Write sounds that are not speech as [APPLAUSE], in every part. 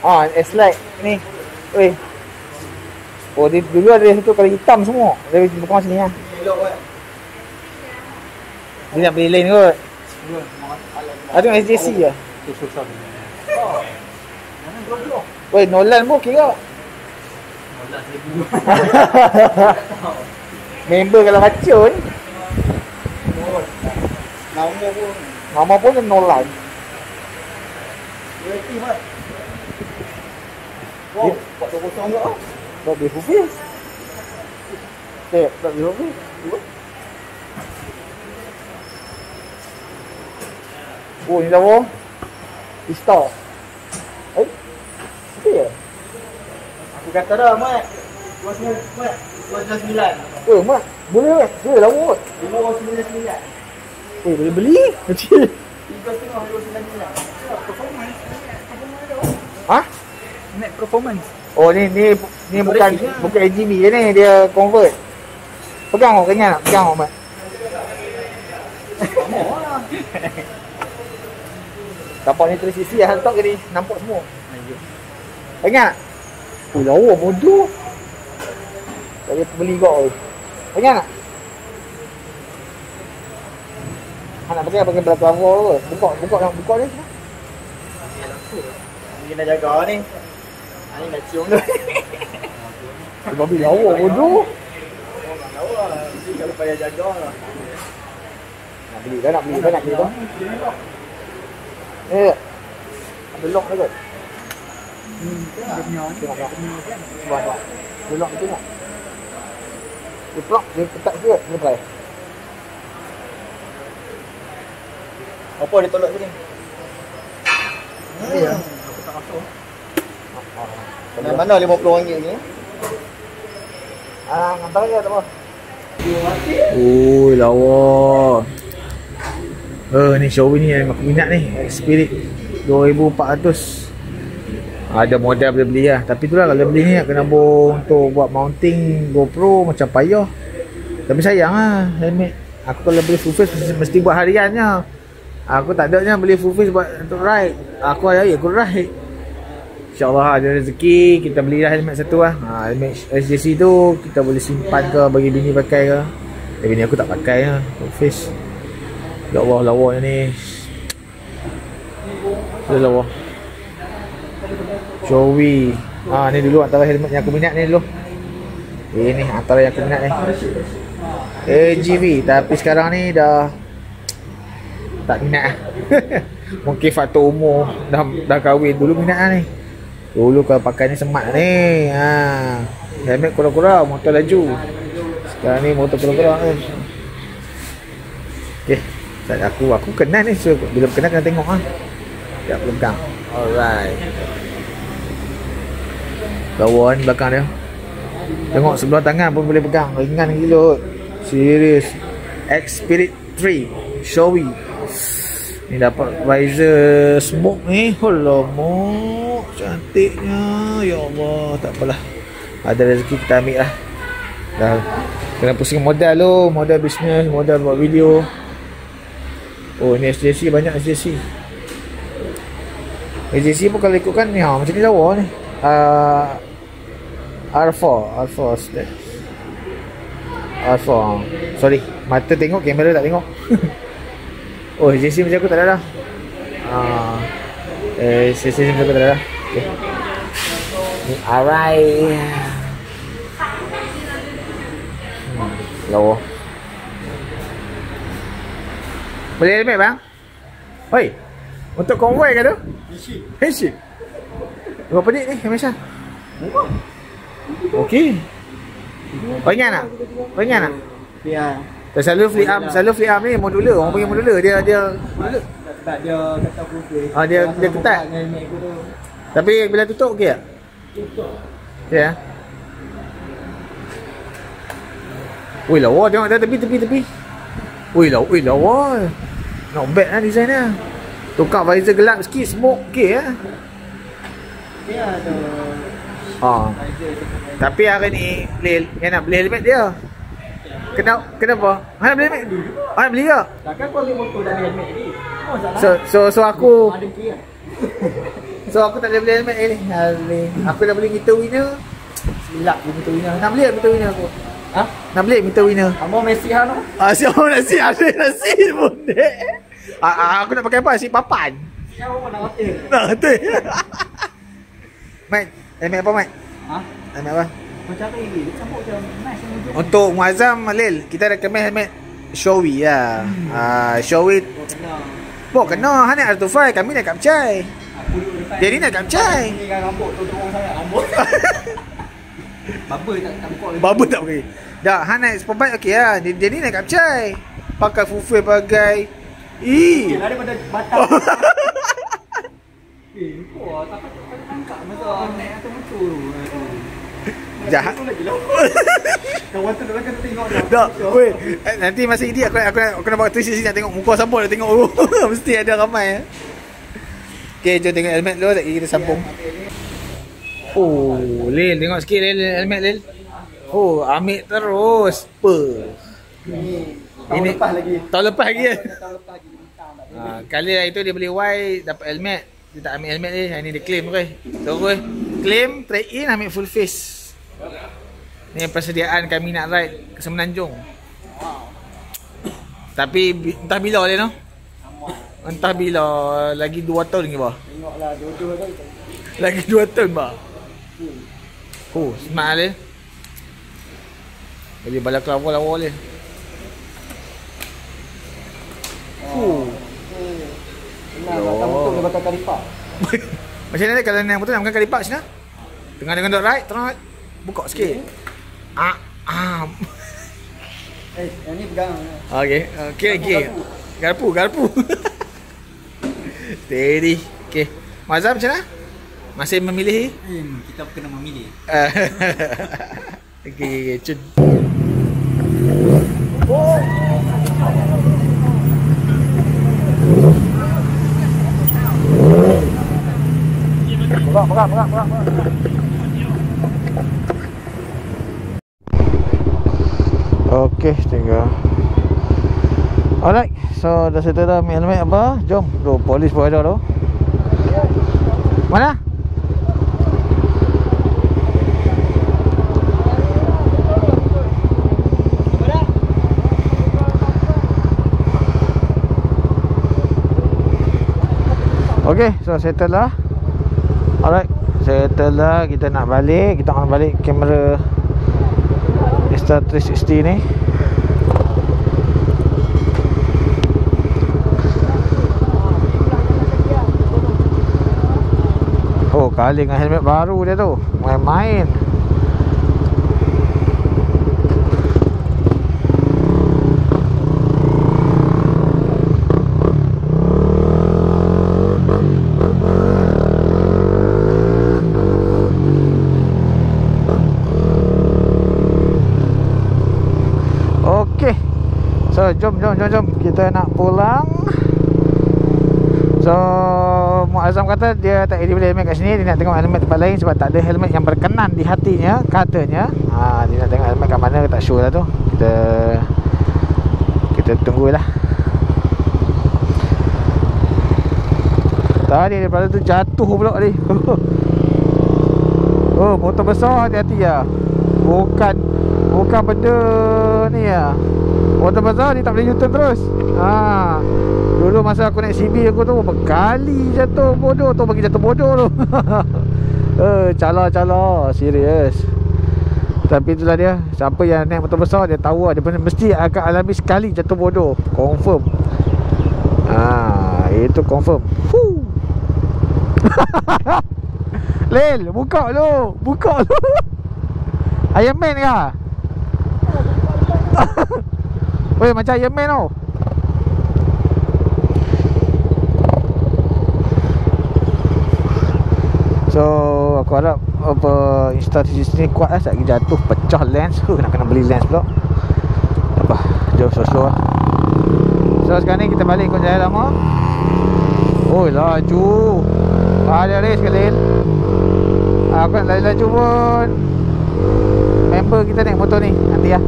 Ah, it's like ni. Oi. Oh, dia dulu ada satu kali hitam semua. Dia bukan macam ni lah. Dia nak beli lain kot. Ada dengan SJC je. Woi, Nolan pun kira. [LAUGHS] Member kalau racun. Nama pun Nama pun Nolan. Mat. Wow, buat 2-0 enggak ah? Tak beli Hafiz. Eh, tak beli Hafiz. Oh, ni dah apa? Vista. Eh? Apa ya? Aku kata dah mat. 29 mat. 29. Eh, mak. Boleh ke? Boleh lah kot. 599. Eh, boleh beli? Kecil. 3.5 299. Ha? Net performance. Oh, ni ni ni bukan Racing lah. bukan AGV je ni, dia convert. Pegang kau kenyang nak? Pegang kau, Mat. [LAUGHS] Tapak ni terus isi lah, letak ni? Nampak semua. Ingat? Oh, lawa bodoh. Tak boleh beli kau. Ingat tak? Ha, nak pakai pakai belakang awal ke? Buka, buka, buka, buka ni. Ni nak jaga ni. Ni nak cium dah. Eh, babi lawa bodoh. Lah. Ni kalau payah jaga lah. Nak beli dah, nak beli dah, nak beli dah. Eh, lock dah kot. Ni. Tengok, tengok. Cuba, cuba. Dia lock dia tengok. Dia dia try. Apa dia tolak sini? Ni ya. Aku tak masuk. Ah, Mana mana RM50 ni? Ah, hantar je tak apa. Oh, lawa. Eh, ni Xiaomi ni yang aku minat ni. Spirit 2400. Ada model boleh beli lah. Tapi tu lah kalau beli ni kena bawa untuk buat mounting GoPro macam payah. Tapi sayang lah helmet. Aku kalau beli full face mesti, mesti buat hariannya. Aku tak adanya beli full face buat untuk ride. Aku hari-hari aku ride. InsyaAllah ada rezeki Kita belilah helmet satu lah. Ha, Helmet SJC tu Kita boleh simpan ke Bagi bini pakai ke. Eh bini aku tak pakai lah face. Ya Allah lawa ni. Dia lawa. Joey. Ha, Ni dulu antara helmet yang aku minat ni dulu. Ini antara yang aku minat ni. AGV Tapi sekarang ni dah Tak minat. Lah [LAUGHS] Mungkin faktor umur. Dah dah kahwin. Dulu minat lah ni Dulu kalau pakai ni semat ni ha. Helmet kurang-kurang Motor laju. Sekarang ni motor kurang-kurang ni. Okay tak, Aku aku kenal ni. So, Bila kenal kena tengok lah Tak belum pegang. Alright. Lawan belakang dia. Tengok sebelah tangan pun boleh pegang. Ringan gila. Serius. X-Spirit 3 Showy. Ni dapat visor smoke ni. Alamak Cantiknya. Ya Allah Tak apalah. Ada rezeki kita ambil lah. Dah Kena pusing modal tu. Modal bisnes Modal buat video. Oh ni SJC banyak SJC SJC pun kalau ikutkan ni ha, Macam ni lawa ni. Uh, R4 R4 stats R4 ha. Sorry Mata tengok kamera tak tengok. [LAUGHS] Oh JC macam aku tak ada dah. Ah, Eh JC macam aku tak ada dah Okay Ni Alright hmm, Lawa Boleh helmet bang? Hoi Untuk convoy ke tu? Handshake Berapa pedik ni Hamisha? Okey Kau ingat tak? Kau ingat tak? Ya. Dan selalu flip arm, selalu flip arm ni modular. Orang panggil modular. Dia dia modular. Sebab dia kata putih. Ah, dia- dia ketat. Dengan helmet aku tu. Tapi bila tutup okey tak? Ya. Yeah. Ui lawa tengok dah tepi tepi tepi. Ui lawa, ui lawa. Not bad lah design dia. Tukar visor gelap sikit smoke okey ya. Dia ada Ha. tu. Tapi hari ni Lil yang nak beli helmet dia. Kenapa? Kenapa? Ha nak beli helmet? Ha nak beli ke? Takkan kau ambil motor ada helmet tadi? Salah. So so so aku. [LAUGHS] so aku tak boleh beli helmet ni. Hari aku dah beli meter winner. Silap beli meter winner. Nak beli meter winner aku? Ha? Nak beli meter winner. Amo Messi ha no? Ah, siapa nasi? Ada nasi pun dek. [LAUGHS] Ah, ah, aku nak pakai apa? Si papan. Siapa pun nak hotel. Nah, betul. Mat, helmet apa, Mat? Ha? Helmet apa? Macam apa ini? Dia campur macam nice hujung. Untuk Muazzam, Lil, kita recommend helmet Showy lah. Ah, Showy. Oh, kena. Bok, kena. Han nak R25, kami nak kapcai. Dia ni nak kapcai. Ini kan rambut tu turun sangat rambut. [LAUGHS] Bubble tak tak buka lagi. Baba tak pakai. Dah, Han naik Superbike okey lah. Dia, dia ni nak kapcai. Pakai full pakai. Ih. Okey lah daripada Batam. [LAUGHS] Eh, kau tak patut tangkap masa naik atas motor tu. [LAUGHS] Jahat. Lah. Kawan tu dalam kan tengok dah. Tak, weh. eh, Nanti masa ini aku aku nak aku nak buat 360 nak tengok muka siapa nak tengok. Mesti ada ramai ya. Okey, jom tengok helmet dulu tak kita sambung. Oh, Lil tengok sikit Lil helmet Lil. Oh, ambil terus. Apa? Ini tahun Ini- lepas lagi. Tahun lepas lagi. Tahun lepas lagi bintang tak. Ha, kali lah itu dia beli Y dapat helmet. Dia tak ambil helmet ni. Yang ni dia claim ke. Terus claim trade in ambil full face. Ni persediaan kami nak ride ke Semenanjung. Tapi bi- entah bila dia no. Entah bila lagi 2 tahun lagi bah. Tengoklah dua-dua tu. Lagi 2 tahun bah. Oh, smart dia. Beli balak kelapa lawa dia. Oh. Karipak. [LAUGHS] Macam mana kalau naik motor nak makan kari pak sini? Tengah dengan dot right, terang buka sikit. Ah, ah. Eh, yang ni pegang. Okey, okey okey. Garpu, garpu. [LAUGHS] Steady. Okey. Mazhab macam mana? Masih memilih? Hmm, kita kena memilih. [LAUGHS] okey, okey, cun. Pegang, pegang, pegang, pegang. Okey, tinggal. Alright, so dah settle dah ambil helmet apa? Jom, tu polis pun ada tu. Mana? Okay, so settle lah Alright, settle lah Kita nak balik Kita nak balik kamera Insta360 ni kali dengan helmet baru dia tu. Main-main. Jom jom jom jom. Kita nak pulang. So Muazzam kata dia tak boleh beli helmet kat sini Dia nak tengok helmet tempat lain Sebab tak ada helmet yang berkenan di hatinya Katanya. Ha, Dia nak tengok helmet kat mana Tak sure lah tu. Kita Kita tunggulah. Tadi daripada tu jatuh pula ni. [LAUGHS] Oh motor besar hati-hati ya. Bukan Bukan benda ni ya. Motor besar ni tak boleh U-turn terus. Ha. Dulu masa aku naik CB aku tu Berkali jatuh bodoh tu bagi jatuh bodoh tu. [LAUGHS] Eh, cala-cala Serius. Tapi itulah dia Siapa yang naik motor besar Dia tahu lah Dia mesti akan alami sekali jatuh bodoh. Confirm. Ah, Itu confirm. [LAUGHS] Lel, buka lu Buka lu. [LAUGHS] Weh macam Iron Man tau So aku harap apa Insta360 ni kuat lah. Sekejap jatuh pecah lens. Huh, Nak kena beli lens pula. Apa Jom slow-slow lah. So sekarang ni kita balik ikut jaya lama. Oh laju. Ada race kali Aku nak laju pun. Member kita naik motor ni Nanti lah.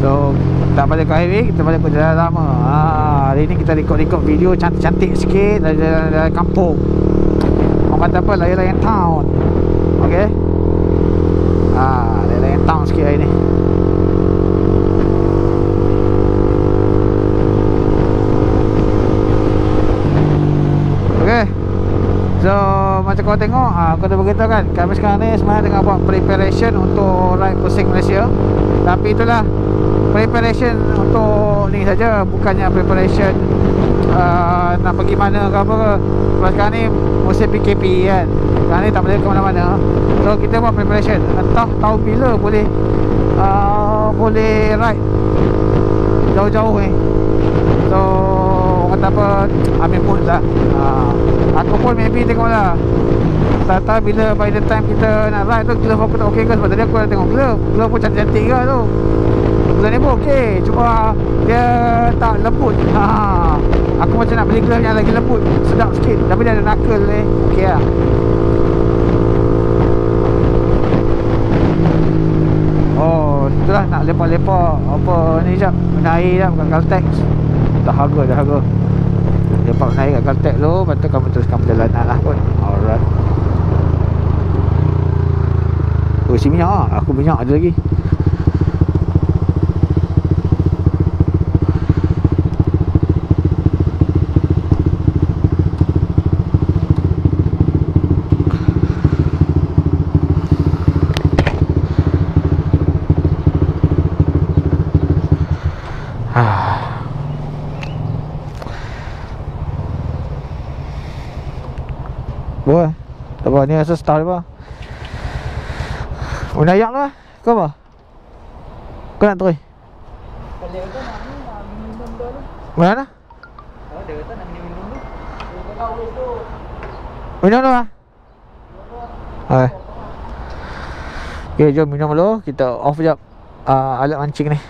So tak balik ke highway Kita balik ke jalan lama. Ha, Hari ni kita record-record video Cantik-cantik sikit Dari jalan kampung. Orang kata apa? Layan-layan town. Okay ha, Layan-layan town sikit hari ni. Okay So macam kau tengok ha, Aku dah beritahu kan Kami sekarang ni sebenarnya tengah buat preparation Untuk ride pusing Malaysia. Tapi itulah Preparation untuk ni saja Bukannya preparation uh, Nak pergi mana ke apa ke. Sebab sekarang ni musim PKP kan. Sekarang ni tak boleh ke mana-mana. So kita buat preparation. Entah tahu bila boleh uh, Boleh ride. Jauh-jauh ni. So kata apa Ambil mood lah. Uh, Aku pun maybe tengok lah. Tak tahu bila by the time kita nak ride tu Glove aku tak okey ke. Sebab tadi aku dah tengok glove. Glove pun cantik-cantik ke tu Glove ni pun okey Cuma dia tak lembut ha. Aku macam nak beli glove yang lagi lembut Sedap sikit Tapi dia ada knuckle ni Okey lah Oh, itulah nak lepak-lepak apa ni jap. Naik jap kat Caltex. Dah harga dah harga. Lepak naik kat Caltex tu, lepas tu kamu teruskan perjalanan lah pun. Alright. Oh, si minyak ah. Aku minyak ada lagi. Buat Apa ni rasa style apa? Oh nak ayak lah. Kau apa? Kau nak terus kata nak dah tu. Mana? Oh, dia kata nak minum dulu. Tu. Minum lah Hai. Okay jom minum dulu. Kita off sekejap. Uh, Alat mancing ni